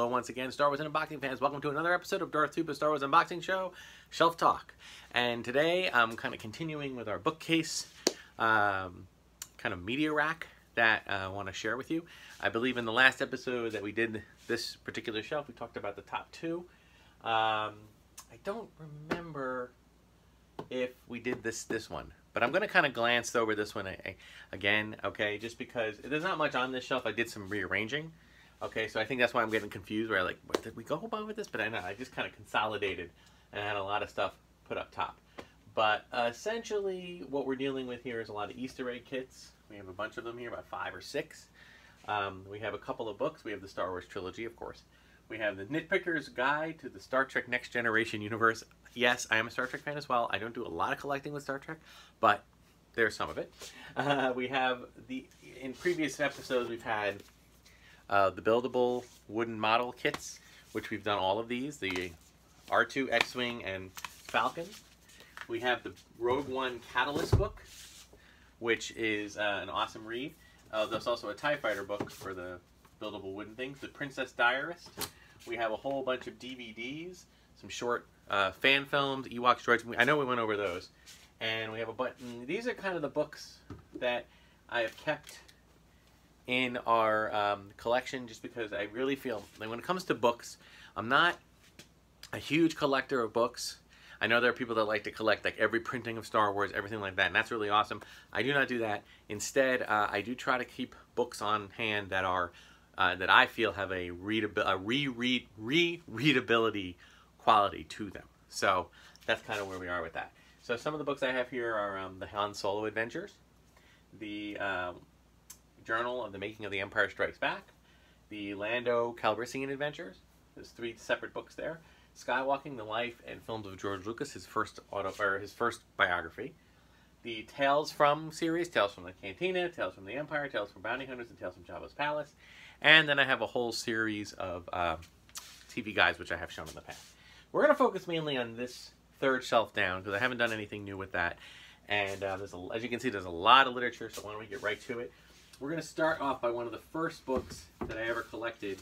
hello once again, Star Wars Unboxing fans. Welcome to another episode of Darth Tuba Star Wars Unboxing Show, Shelf Talk. And today I'm kind of continuing with our bookcase um, kind of media rack that uh, I want to share with you. I believe in the last episode that we did this particular shelf, we talked about the top two. Um, I don't remember if we did this this one, but I'm going to kind of glance over this one again, okay, just because there's not much on this shelf. I did some rearranging. Okay, so I think that's why I'm getting confused. Where like, what, did we go above with this? But I know I just kind of consolidated and had a lot of stuff put up top. But uh, essentially, what we're dealing with here is a lot of Easter egg kits. We have a bunch of them here, about five or six. Um, we have a couple of books. We have the Star Wars trilogy, of course. We have the Nitpicker's Guide to the Star Trek Next Generation universe. Yes, I am a Star Trek fan as well. I don't do a lot of collecting with Star Trek, but there's some of it. Uh, we have the in previous episodes we've had uh, the buildable wooden model kits, which we've done all of these, the R2, X-Wing, and Falcon. We have the Rogue One Catalyst book, which is uh, an awesome read. Uh, there's also a TIE Fighter book for the buildable wooden things. The Princess Diarist. We have a whole bunch of DVDs, some short uh, fan films, Ewoks, droids. I know we went over those. And we have a button. These are kind of the books that I have kept in our um, collection just because I really feel like when it comes to books, I'm not a huge collector of books. I know there are people that like to collect like every printing of Star Wars, everything like that, and that's really awesome. I do not do that. Instead, uh, I do try to keep books on hand that are uh, that I feel have a readabil a re-read re-readability quality to them. So that's kind of where we are with that. So some of the books I have here are um, the Han Solo Adventures, the um, Journal of the Making of the Empire Strikes Back, the Lando Calrissian Adventures. There's three separate books there. Skywalking: The Life and Films of George Lucas, his first auto or his first biography. The Tales from series, Tales from the Cantina, Tales from the Empire, Tales from Bounty Hunters, and Tales from Jabba's Palace. And then I have a whole series of uh, TV guides, which I have shown in the past. We're going to focus mainly on this third shelf down because I haven't done anything new with that. And uh, there's a, as you can see, there's a lot of literature, so why don't we get right to it. We're going to start off by one of the first books that I ever collected,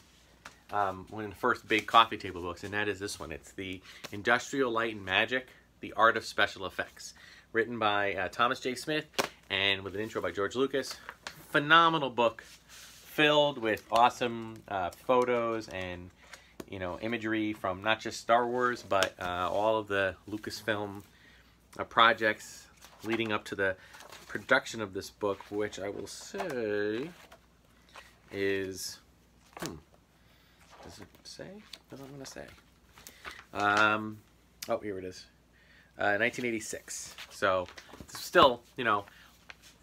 um, one of the first big coffee table books, and that is this one. It's the Industrial Light and Magic, The Art of Special Effects, written by uh, Thomas G. Smith and with an intro by George Lucas. Phenomenal book, filled with awesome uh, photos and you know imagery from not just Star Wars, but uh, all of the Lucasfilm uh, projects leading up to the production of this book, which I will say is, hmm, does it say? What am I to say? Um, oh, here it is. Uh, 1986. So, still, you know,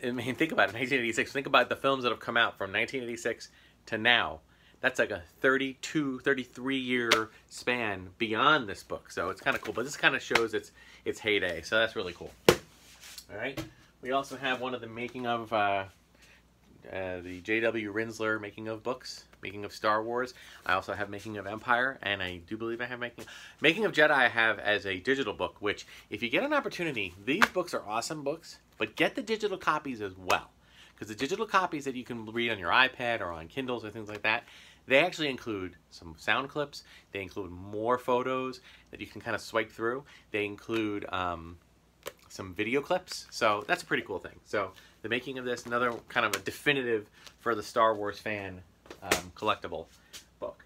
I mean, think about it, 1986. Think about the films that have come out from 1986 to now. That's like a 32, 33 year span beyond this book. So it's kind of cool. But this kind of shows its its heyday. So that's really cool. All right. We also have one of the making of uh, uh, the J.W. Rinzler making of books, making of Star Wars. I also have making of Empire, and I do believe I have making making of Jedi. I have as a digital book. Which, if you get an opportunity, these books are awesome books, but get the digital copies as well, because the digital copies that you can read on your iPad or on Kindles or things like that. They actually include some sound clips. They include more photos that you can kind of swipe through. They include um, some video clips. So that's a pretty cool thing. So the making of this, another kind of a definitive for the Star Wars fan um, collectible book.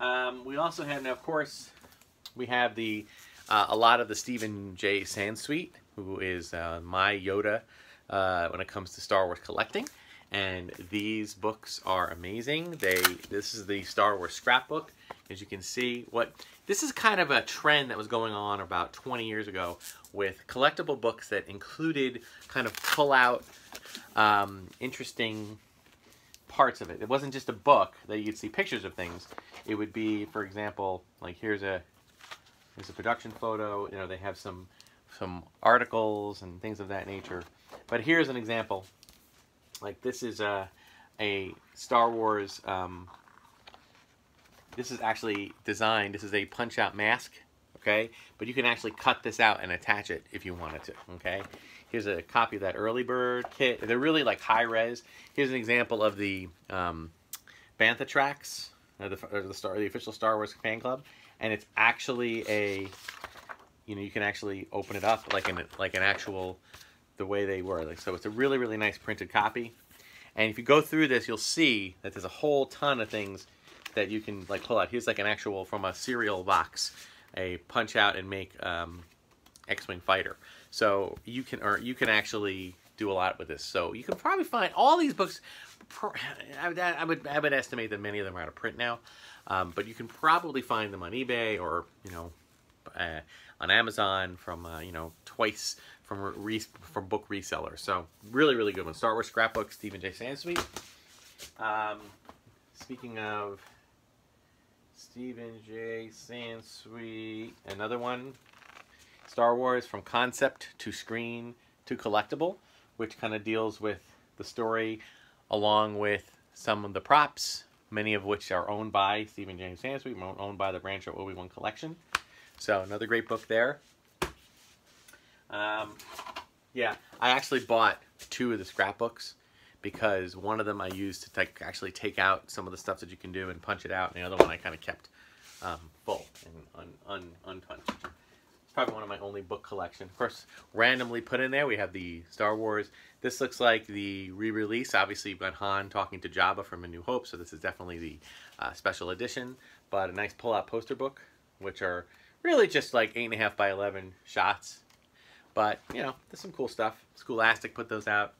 Um, we also have, now of course, we have the uh, a lot of the Stephen J. Sansweet, who is uh, my Yoda uh, when it comes to Star Wars collecting. And these books are amazing. They This is the Star Wars scrapbook. As you can see, what this is kind of a trend that was going on about 20 years ago with collectible books that included kind of pull out um, interesting parts of it. It wasn't just a book that you'd see pictures of things. It would be, for example, like here's a here's a production photo. You know, they have some some articles and things of that nature. But here's an example. Like this is a a Star Wars um, this is actually designed, this is a punch-out mask, okay? But you can actually cut this out and attach it if you wanted to, okay? Here's a copy of that early bird kit. They're really like high res. Here's an example of the um, Bantha tracks, or the, or the Star, the official Star Wars fan club, and it's actually a, you know, you can actually open it up like an like an actual, the way they were. Like so, it's a really really nice printed copy, and if you go through this, you'll see that there's a whole ton of things that you can like pull out. Here's like an actual from a cereal box, a punch out and make um, X-wing fighter. So you can or you can actually do a lot with this. So you can probably find all these books. I would, I would, I would estimate that many of them are out of print now, um, but you can probably find them on eBay or you know uh, on Amazon from uh, you know twice from re from book resellers. So really, really good one. Star Wars scrapbook, Stephen J. Sansweet. Um, speaking of Stephen J. Sansweet, another one. Star Wars from concept to screen to collectible which kind of deals with the story along with some of the props, many of which are owned by Stephen James Sansweet, owned by the Rancho Obi-Wan collection. So another great book there. Um, yeah, I actually bought two of the scrapbooks because one of them I used to actually take out some of the stuff that you can do and punch it out, and the other one I kind of kept um, full and un, un. It's probably one of my only book collection. Of course, randomly put in there, we have the Star Wars. This looks like the re-release. Obviously, you've got Han talking to Jabba from A New Hope, so this is definitely the uh, special edition. But a nice pull-out poster book, which are really just like 8.5 by 11 shots. But, you know, there's some cool stuff. Scholastic put those out.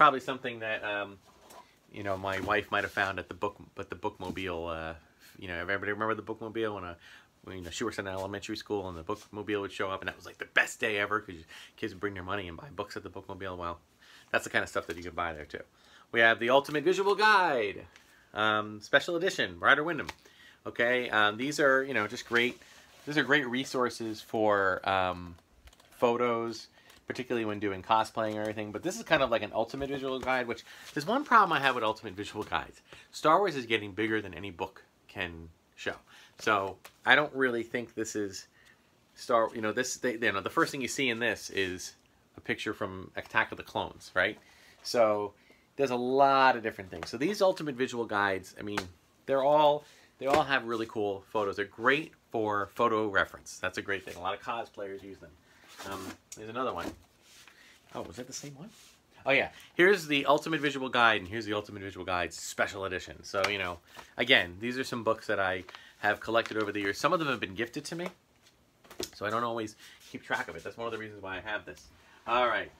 Probably something that, um, you know, my wife might have found at the book, but the bookmobile, uh, you know, everybody remember the bookmobile when a you know, she works in an elementary school and the bookmobile would show up and that was like the best day ever because kids would bring their money and buy books at the bookmobile. Well, that's the kind of stuff that you can buy there too. We have the Ultimate Visual Guide, um, special edition, Ryder Windham. Okay, um, these are, you know, just great, these are great resources for um, photos, particularly when doing cosplaying or anything. But this is kind of like an ultimate visual guide, which there's one problem I have with ultimate visual guides. Star Wars is getting bigger than any book can show. So I don't really think this is Star. You know, this. They, you know, the first thing you see in this is a picture from Attack of the Clones, right? So there's a lot of different things. So these ultimate visual guides, I mean, they're all they all have really cool photos. They're great for photo reference. That's a great thing. A lot of cosplayers use them. Um, there's another one. Oh, was that the same one? Oh yeah, here's the Ultimate Visual Guide, and here's the Ultimate Visual Guide Special Edition. So, you know, again, these are some books that I have collected over the years. Some of them have been gifted to me, so I don't always keep track of it. That's one of the reasons why I have this. All right,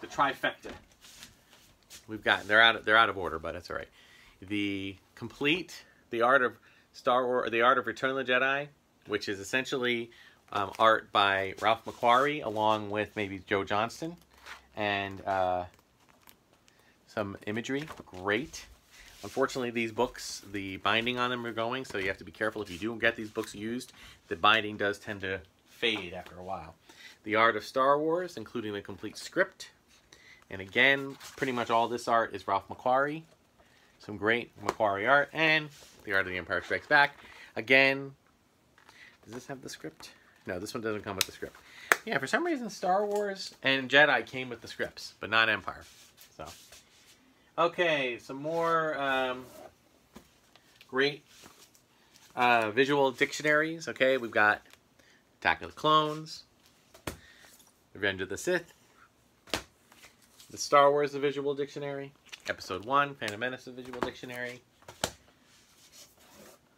the trifecta. We've got they're out of, they're out of order, but that's all right. The complete the art of Star Wars, the art of Return of the Jedi, which is essentially um, art by Ralph McQuarrie along with maybe Joe Johnston, and uh, some imagery. Great. Unfortunately, these books, the binding on them are going, so you have to be careful if you do get these books used. The binding does tend to fade after a while. The Art of Star Wars, including the complete script. And again, pretty much all this art is Ralph McQuarrie. Some great McQuarrie art. And The Art of the Empire Strikes Back. Again, does this have the script? No, this one doesn't come with the script. Yeah, for some reason Star Wars and Jedi came with the scripts, but not Empire. So... Okay, some more um, great uh, visual dictionaries. Okay, we've got Attack of the Clones, Revenge of the Sith, the Star Wars The Visual Dictionary, Episode 1, Phantom Menace The Visual Dictionary.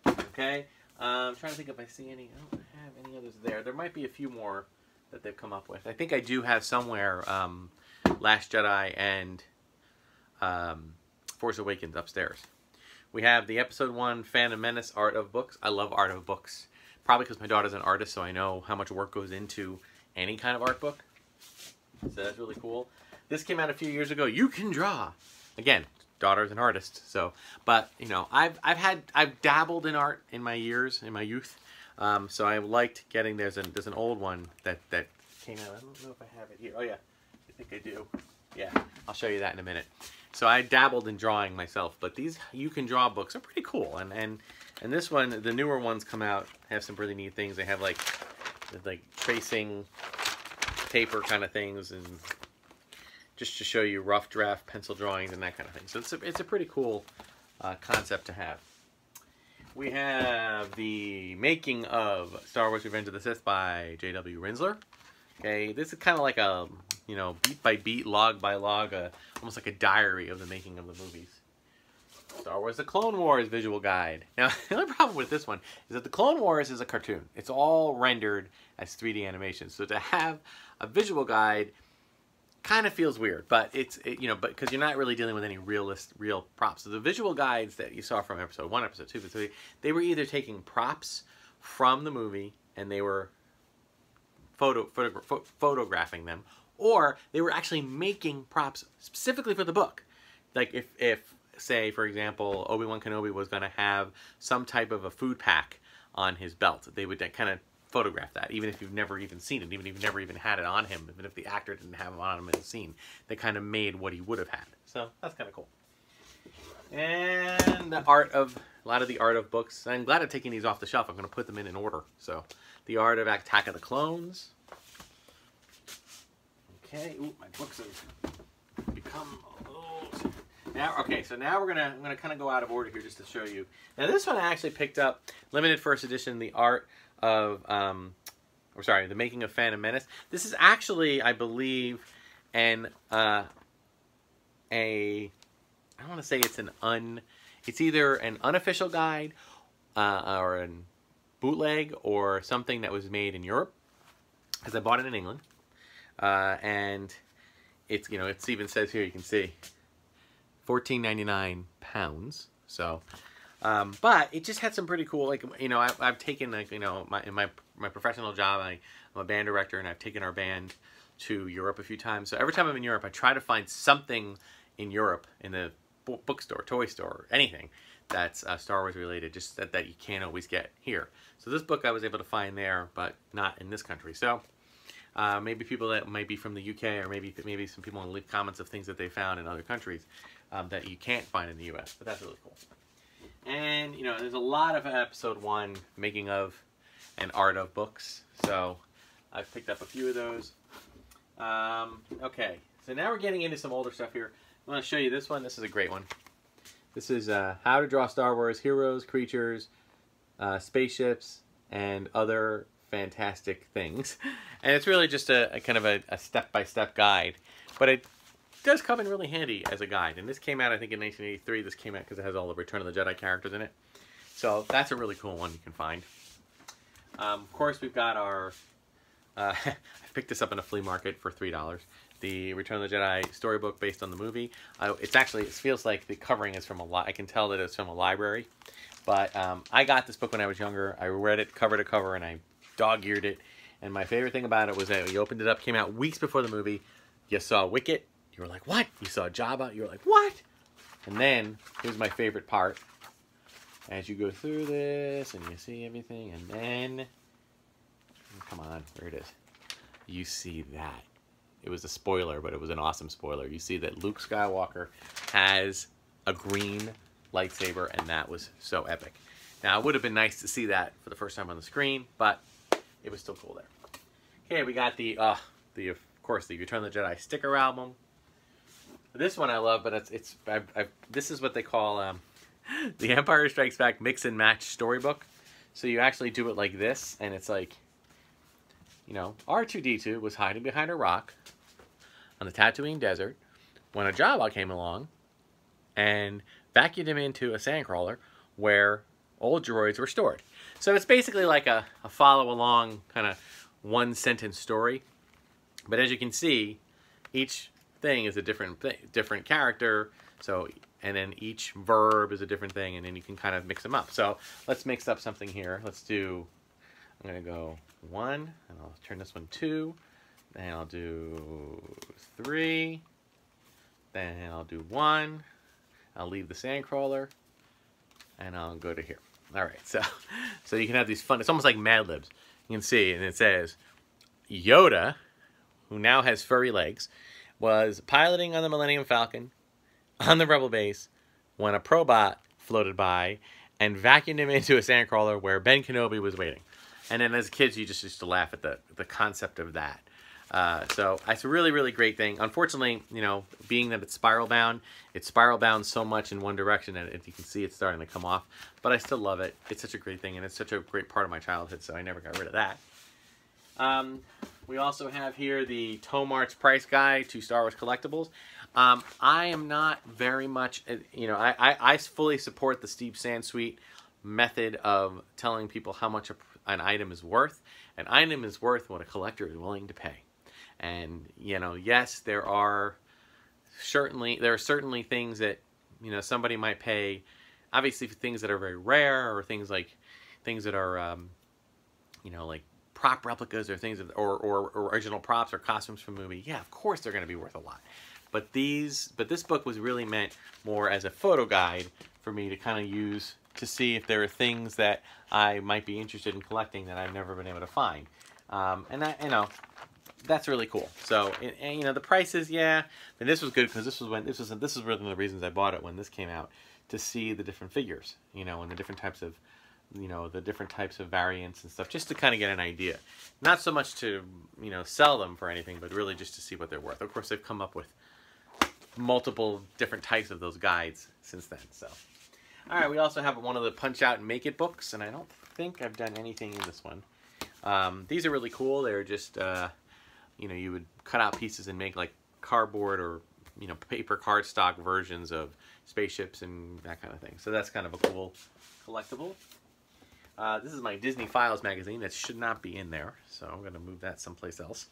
Okay, uh, I'm trying to think if I see any. Don't have any others there. There might be a few more that they've come up with. I think I do have somewhere um, Last Jedi and um, Force Awakens upstairs. We have the episode one Phantom Menace Art of Books. I love art of books. Probably because my daughter's an artist, so I know how much work goes into any kind of art book. So that's really cool. This came out a few years ago. You can draw. Again, daughter's an artist, so but you know, I've I've had I've dabbled in art in my years, in my youth. Um, so I liked getting there's an there's an old one that that came out. I don't know if I have it here. Oh yeah, I think I do. Yeah, I'll show you that in a minute. So I dabbled in drawing myself, but these you can draw books are pretty cool. And and and this one, the newer ones come out have some pretty neat things. They have like like tracing paper kind of things and just to show you rough draft pencil drawings and that kind of thing. So it's a, it's a pretty cool uh, concept to have. We have the making of Star Wars Revenge of the Sith by J.W. Rinzler. Okay, this is kind of like a, you know, beat by beat, log by log, almost like a diary of the making of the movies. Star Wars The Clone Wars visual guide. Now, the only problem with this one is that The Clone Wars is a cartoon. It's all rendered as 3D animation. So to have a visual guide kind of feels weird, but it's, it, you know, but because you're not really dealing with any realist, real props. So the visual guides that you saw from episode one, episode two, episode three, they were either taking props from the movie and they were photo, pho photographing them, or they were actually making props specifically for the book. Like if, if say, for example, Obi-Wan Kenobi was going to have some type of a food pack on his belt, they would kind of photograph that, even if you've never even seen it, even if you've never even had it on him, even if the actor didn't have it on him in the scene. They kind of made what he would have had. So that's kind of cool. And the art of, a lot of the art of books. I'm glad I'm taking these off the shelf. I'm going to put them in in order. So, the art of Attack of the Clones. Okay, Ooh, my books have become a little... Now, okay, so now we're gonna I'm gonna kind of go out of order here just to show you. Now, this one I actually picked up, limited first edition, the art of, um, or sorry, the making of Phantom Menace. This is actually, I believe, an uh, a I want to say it's an un, it's either an unofficial guide uh, or a bootleg or something that was made in Europe, because I bought it in England, uh, and it's you know it's even says here you can see, fourteen ninety nine pounds. So um, but it just had some pretty cool, like, you know, I, have taken, like, you know, my, in my, my professional job, I, I'm a band director and I've taken our band to Europe a few times. So every time I'm in Europe, I try to find something in Europe, in the bookstore, toy store, anything that's uh, Star Wars related, just that, that you can't always get here. So this book I was able to find there, but not in this country. So uh, maybe people that might be from the UK or maybe maybe some people want to leave comments of things that they found in other countries um, that you can't find in the US. But that's really cool. And, you know, there's a lot of episode one making of and art of books. So I've picked up a few of those. Um, okay, so now we're getting into some older stuff here. I want to show you this one. This is a great one. This is uh, How to Draw Star Wars Heroes, Creatures, uh, Spaceships, and Other Fantastic Things. And it's really just a, a kind of a step-by-step -step guide. But it does come in really handy as a guide. And this came out, I think, in 1983. This came out because it has all the Return of the Jedi characters in it. So that's a really cool one you can find. Um, of course, we've got our... Uh, I picked this up in a flea market for $3. The Return of the Jedi storybook based on the movie. Uh, it's actually, it feels like the covering is from a lot. I can tell that it's from a library. But um, I got this book when I was younger. I read it cover to cover and I dog-eared it. And my favorite thing about it was that you opened it up, came out weeks before the movie. You saw Wicket, you were like, what? You saw a job Jabba? You were like, what? And then, here's my favorite part. As you go through this and you see everything, and then, come on, there it is. You see that. It was a spoiler, but it was an awesome spoiler. You see that Luke Skywalker has a green lightsaber, and that was so epic. Now, it would have been nice to see that for the first time on the screen, but it was still cool there. Okay, we got the, uh, the of course, the Return of the Jedi sticker album. This one I love, but it's it's I, I, this is what they call um, the Empire Strikes Back mix and match storybook. So you actually do it like this, and it's like, you know, R2D2 was hiding behind a rock on the Tatooine desert when a Jawa came along and vacuumed him into a sandcrawler where old droids were stored. So it's basically like a, a follow along kind of one sentence story. But as you can see, each thing is a different thing, different character. So, and then each verb is a different thing, and then you can kind of mix them up. So let's mix up something here. Let's do, I'm to go one, and I'll turn this one two, then I'll do three, then I'll do one, I'll leave the sandcrawler, and I'll go to here. All right, so so you can have these fun, it's almost like Mad Libs. You can see, and it says, Yoda, who now has furry legs, was piloting on the Millennium Falcon on the Rebel base when a probot floated by and vacuumed him into a sandcrawler where Ben Kenobi was waiting. And then as kids, you just used to laugh at the, the concept of that. Uh, so it's a really, really great thing. Unfortunately, you know, being that it's spiral bound, it's spiral bound so much in one direction and you can see it's starting to come off. But I still love it. It's such a great thing and it's such a great part of my childhood, so I never got rid of that. Um, we also have here the Tomart's price guide to Star Wars collectibles. Um, I am not very much, uh, you know, I, I, I fully support the Steve Sansweet method of telling people how much a, an item is worth. An item is worth what a collector is willing to pay. And, you know, yes, there are certainly, there are certainly things that, you know, somebody might pay, obviously for things that are very rare or things like, things that are, um, you know, like prop replicas or things, of, or, or, or original props or costumes from a movie. Yeah, of course they're going to be worth a lot. But these, but this book was really meant more as a photo guide for me to kind of use to see if there are things that I might be interested in collecting that I've never been able to find. Um, and that, you know, that's really cool. So, and, and, you know, the prices, yeah. And this was good because this was when this was this was one of the reasons I bought it when this came out to see the different figures, you know, and the different types of, you know, the different types of variants and stuff, just to kind of get an idea. Not so much to, you know, sell them for anything, but really just to see what they're worth. Of course, they've come up with multiple different types of those guides since then. So, all right, we also have one of the Punch Out and Make It books, and I don't think I've done anything in this one. Um, these are really cool. They're just, uh, you know, you would cut out pieces and make like cardboard or, you know, paper cardstock versions of spaceships and that kind of thing. So that's kind of a cool collectible. Uh, this is my Disney Files magazine. That should not be in there, so I'm going to move that someplace else.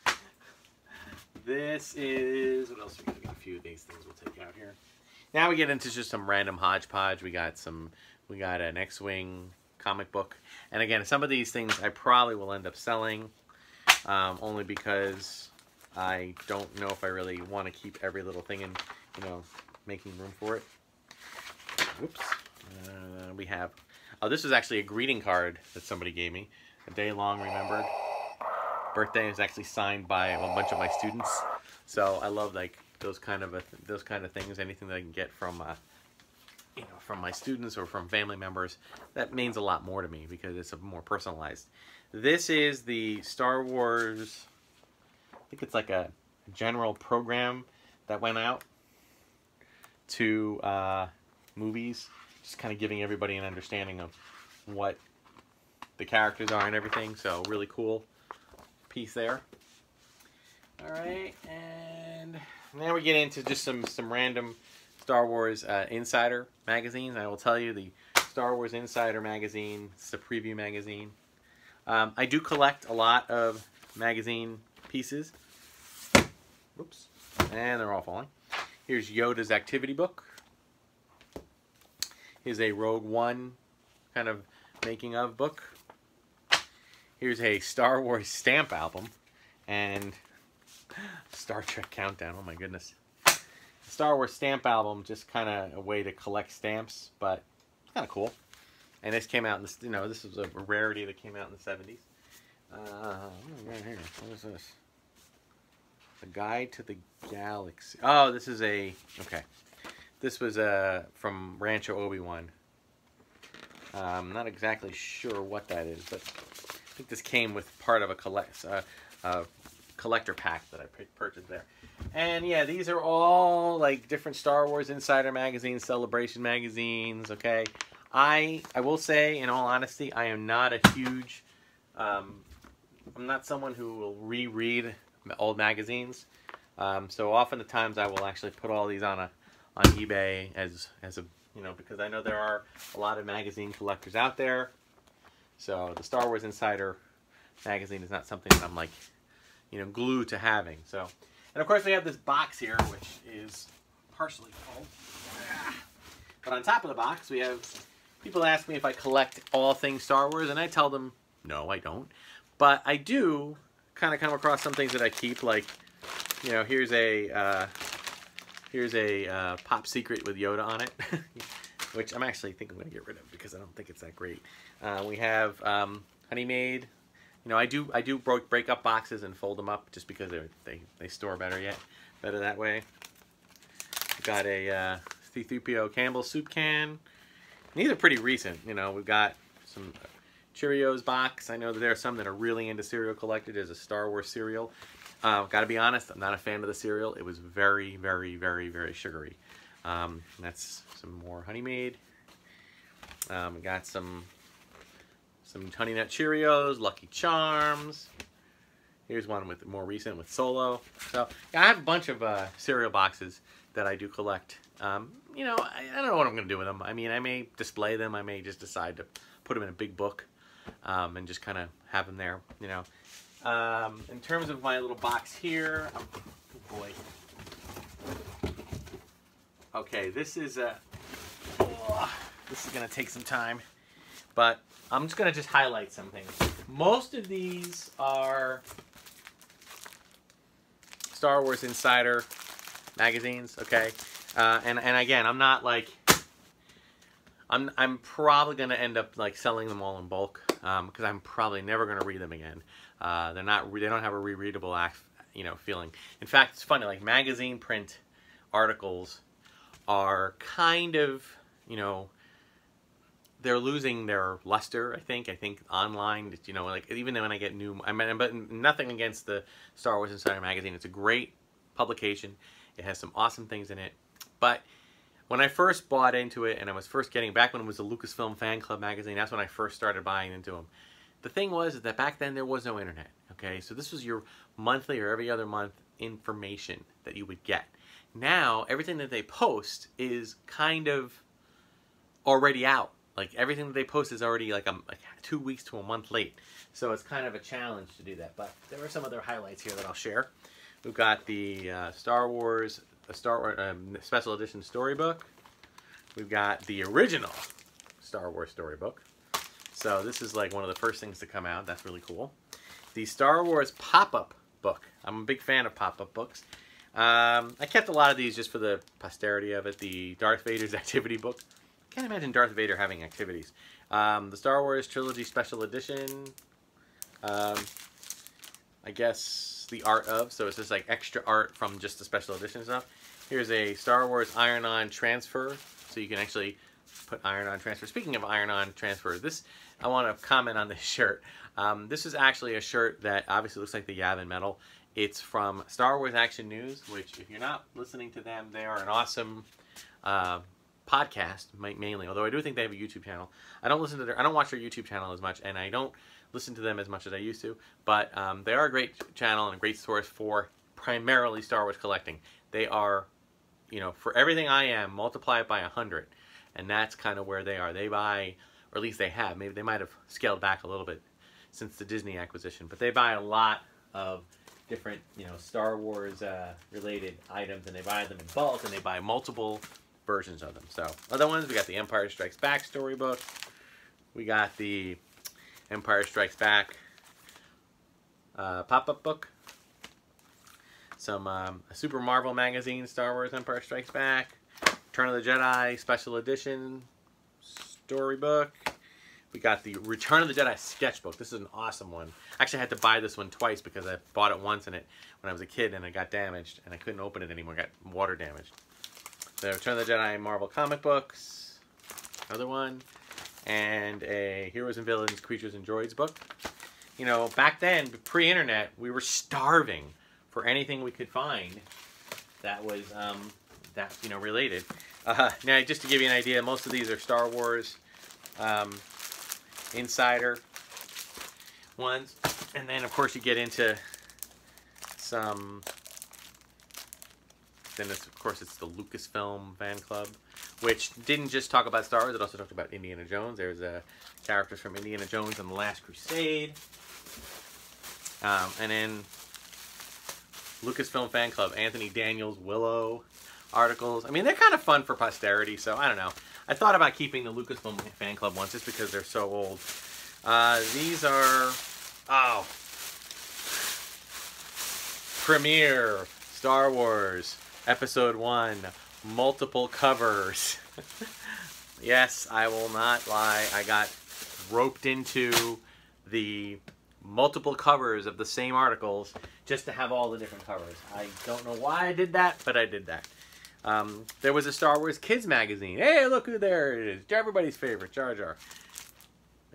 This is, what else? We got a few of these things we'll take out here. Now we get into just some random hodgepodge. We got some, we got an X-Wing comic book. And again, some of these things I probably will end up selling um, only because I don't know if I really want to keep every little thing in, you know, making room for it. Whoops. Uh, we have, oh, this is actually a greeting card that somebody gave me. A day long remembered birthday is actually signed by a bunch of my students. So I love like those kind of a, those kind of things. Anything that I can get from uh, you know from my students or from family members that means a lot more to me because it's a more personalized. This is the Star Wars. I think it's like a general program that went out to uh, movies, just kind of giving everybody an understanding of what the characters are and everything. So really cool piece there. All right, and now we get into just some, some random Star Wars uh, Insider magazines. I will tell you the Star Wars Insider magazine, it's a preview magazine. Um, I do collect a lot of magazine pieces. Oops, and they're all falling. Here's Yoda's activity book. Here's a Rogue One kind of making of book. Here's a Star Wars stamp album and Star Trek Countdown. Oh my goodness. Star Wars stamp album, just kind of a way to collect stamps, but kind of cool. And this came out in this, you know, this was a rarity that came out in the 70s. Uh, right here. What is this? A Guide to the Galaxy. Oh, this is a, okay. This was uh, from Rancho Obi-Wan. I'm not exactly sure what that is, but I think this came with part of a collect, uh, collector pack that I purchased there. And yeah, these are all like different Star Wars Insider magazines, Celebration magazines, okay? I I will say, in all honesty, I am not a huge, um, I'm not someone who will reread old magazines. Um, so often the times I will actually put all these on a on eBay as as a you know because I know there are a lot of magazine collectors out there so the Star Wars Insider magazine is not something that I'm like, you know, glued to having. So, and of course we have this box here, which is partially full. But on top of the box, we have people ask me if I collect all things Star Wars, and I tell them, no, I don't. But I do kind of come across some things that I keep, like, you know, here's a, uh, here's a uh, pop secret with Yoda on it, which I'm actually think I'm going to get rid of because I don't think it's that great. Uh, we have um, Honey Maid. You know, I do I do break, break up boxes and fold them up just because they they they store better yet better that way. We've got a uh, C-3PO Campbell soup can. These are pretty recent. You know, we've got some Cheerios box. I know that there are some that are really into cereal collected. There's a Star Wars cereal. Uh, gotta be honest, I'm not a fan of the cereal. It was very, very, very, very sugary. Um, that's some more Honey Maid. Um, got some some Honey Nut Cheerios, Lucky Charms. Here's one with more recent with Solo. So yeah, I have a bunch of uh, cereal boxes that I do collect. Um, you know, I, I, don't know what I'm to do with them. I mean, I may display them. I may just decide to put them in a big book um, and just kind of have them there, you know. Um, in terms of my little box here, oh boy. Okay, this is a. Oh, this is gonna take some time, but I'm just gonna just highlight some things. Most of these are Star Wars Insider magazines. Okay, uh, and and again, I'm not like. I'm I'm probably gonna end up like selling them all in bulk because um, I'm probably never gonna read them again. Uh, they're not they don't have a rereadable act, you know feeling. In fact, it's funny like magazine print articles are kind of you know they're losing their luster. I think. I think online, you know, like even when I get new, I mean, but nothing against the Star Wars Insider magazine. It's a great publication. It has some awesome things in it, but when I first bought into it, and I was first getting back when it was a Lucasfilm Fan Club magazine, that's when I first started buying into them. The thing was that back then there was no internet. Okay, so this was your monthly or every other month information that you would get. Now everything that they post is kind of already out like everything that they post is already like a like two weeks to a month late. So it's kind of a challenge to do that. But there are some other highlights here that I'll share. We've got the uh, Star Wars a Star Wars um, special edition storybook. We've got the original Star Wars storybook. So this is like one of the first things to come out. That's really cool. The Star Wars pop-up book. I'm a big fan of pop-up books. Um, I kept a lot of these just for the posterity of it. The Darth Vader's activity book can't imagine Darth Vader having activities. Um, the Star Wars Trilogy Special Edition. Um, I guess the art of, so it's just like extra art from just the special edition stuff. Here's a Star Wars Iron-On transfer, so you can actually put iron-on transfer. Speaking of iron-on transfer, this I want to comment on this shirt. Um, this is actually a shirt that obviously looks like the Yavin medal. It's from Star Wars Action News, which if you're not listening to them, they are an awesome uh, podcast mainly. Although I do think they have a YouTube channel. I don't listen to their, I don't watch their YouTube channel as much, and I don't listen to them as much as I used to. But um, they are a great channel and a great source for primarily Star Wars collecting. They are, you know, for everything I am, multiply it by a hundred, and that's kind of where they are. They buy, or at least they have. Maybe they might have scaled back a little bit since the Disney acquisition, but they buy a lot of different, you know, Star Wars uh, related items, and they buy them in bulk, and they buy multiple versions of them. So other ones, we got the Empire Strikes Back storybook. We got the Empire Strikes Back uh, pop-up book. Some um, Super Marvel magazine, Star Wars Empire Strikes Back. Return of the Jedi special edition storybook. We got the Return of the Jedi sketchbook. This is an awesome one. Actually, I had to buy this one twice because I bought it once in it when I was a kid and it got damaged and I couldn't open it anymore. It got water damaged the Return of the Jedi Marvel comic books, another one, and a Heroes and Villains, Creatures and Droids book. You know, back then, pre-internet, we were starving for anything we could find that was um, that you know related. Uh, now, just to give you an idea, most of these are Star Wars um, Insider ones, and then of course you get into some then it's, of course it's the Lucasfilm fan club, which didn't just talk about Star Wars, it also talked about Indiana Jones. There's characters from Indiana Jones and The Last Crusade. Um, and then Lucasfilm fan club, Anthony Daniels, Willow articles. I mean, they're kind of fun for posterity, so I don't know. I thought about keeping the Lucasfilm fan club ones just because they're so old. Uh, these are, oh, Premiere, Star Wars, Episode 1 Multiple Covers. yes, I will not lie. I got roped into the multiple covers of the same articles just to have all the different covers. I don't know why I did that, but I did that. Um, there was a Star Wars Kids magazine. Hey, look who there it is. Everybody's favorite, Jar Jar.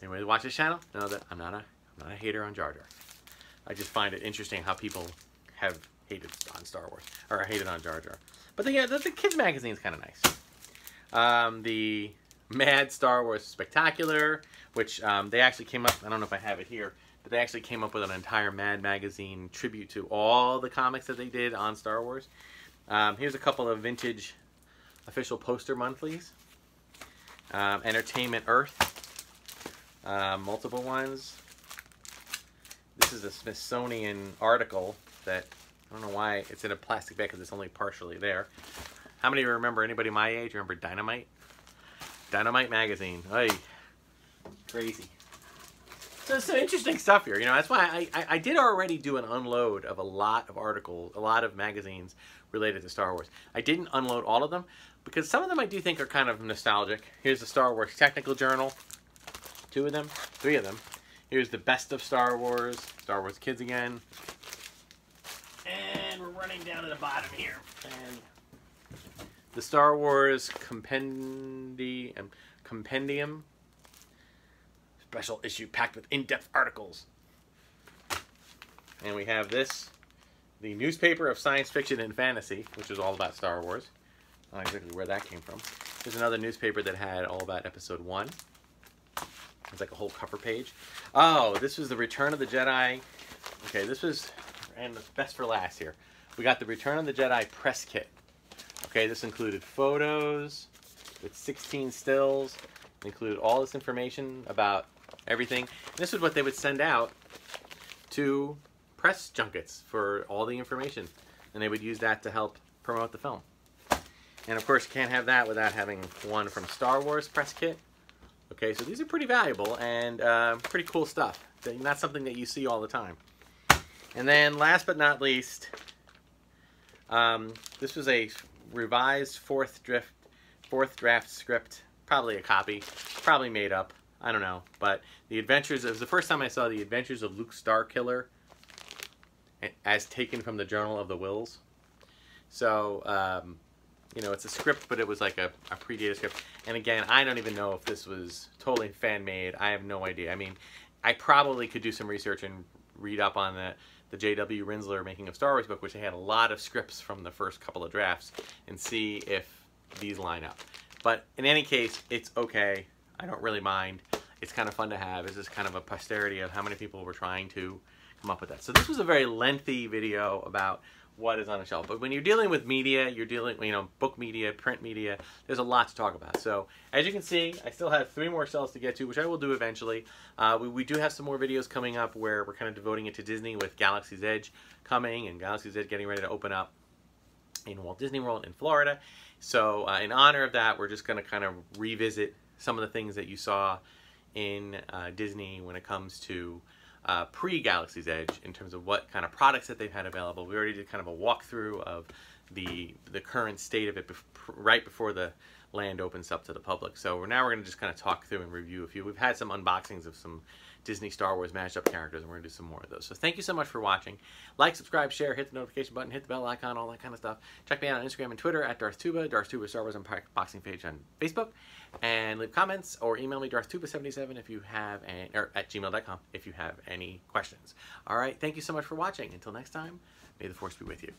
Anybody watch this channel? Know that I'm not a I'm not a hater on Jar Jar. I just find it interesting how people have hated on Star Wars or hated on Jar Jar. But the, yeah, the, the kids magazine is kind of nice. Um, the Mad Star Wars Spectacular, which um, they actually came up. I don't know if I have it here, but they actually came up with an entire Mad magazine tribute to all the comics that they did on Star Wars. Um, here's a couple of vintage official poster monthlies. Um, Entertainment Earth, uh, multiple ones. This is a Smithsonian article that I don't know why it's in a plastic bag because it's only partially there. How many remember, anybody my age, remember Dynamite? Dynamite magazine. Hey, crazy. So some interesting stuff here. You know, that's why I, I, I, did already do an unload of a lot of articles, a lot of magazines related to Star Wars. I didn't unload all of them because some of them I do think are kind of nostalgic. Here's the Star Wars Technical Journal. Two of them, three of them. Here's the Best of Star Wars, Star Wars Kids again. And we're running down to the bottom here. And the Star Wars Compendium, Compendium special issue packed with in-depth articles. And we have this, the newspaper of science fiction and fantasy, which is all about Star Wars. I don't know exactly where that came from. There's another newspaper that had all about episode one. It's like a whole cover page. Oh, this was the Return of the Jedi. Okay, this was, and best for last here. We got the Return of the Jedi press kit. Okay, this included photos with 16 stills. It included all this information about everything. And this is what they would send out to press junkets for all the information. And they would use that to help promote the film. And of course, you can't have that without having one from Star Wars press kit. Okay, so these are pretty valuable and uh, pretty cool stuff. Not something that you see all the time. And then last but not least, um, this was a revised fourth drift, fourth draft script, probably a copy, probably made up. I don't know, but the Adventures. It was the first time I saw the Adventures of Luke Starkiller, as taken from the Journal of the Whills. So, um, you know, it's a script, but it was like a, a predated script. And again, I don't even know if this was totally fan made. I have no idea. I mean, I probably could do some research and read up on the the J.W. Rinzler Making of Star Wars book, which had a lot of scripts from the first couple of drafts, and see if these line up. But in any case, it's okay. I don't really mind. It's kind of fun to have. This is kind of a posterity of how many people were trying to come up with that. So this was a very lengthy video about what is on a shelf. But when you're dealing with media, you're dealing, you know, book media, print media, there's a lot to talk about. So as you can see, I still have three more shelves to get to, which I will do eventually. Uh, we, we do have some more videos coming up where we're kind of devoting it to Disney with Galaxy's Edge coming and Galaxy's Edge getting ready to open up in Walt Disney World in Florida. So uh, in honor of that, we're just going to kind of revisit some of the things that you saw in uh, Disney when it comes to uh, pre-Galaxy's Edge in terms of what kind of products that they've had available. We already did kind of a walkthrough of the the current state of it bef right before the land opens up to the public. So now we're going to just kind of talk through and review a few. We've had some unboxings of some Disney Star Wars mashed up characters, and we're going to do some more of those. So thank you so much for watching. Like, subscribe, share, hit the notification button, hit the bell icon, all that kind of stuff. Check me out on Instagram and Twitter at Darth Tuba, Darth Tuba Star Wars Unboxing page on Facebook. And leave comments or email me DarthTuba77 if you have, any, or at gmail.com if you have any questions. All right, thank you so much for watching. Until next time, may the Force be with you.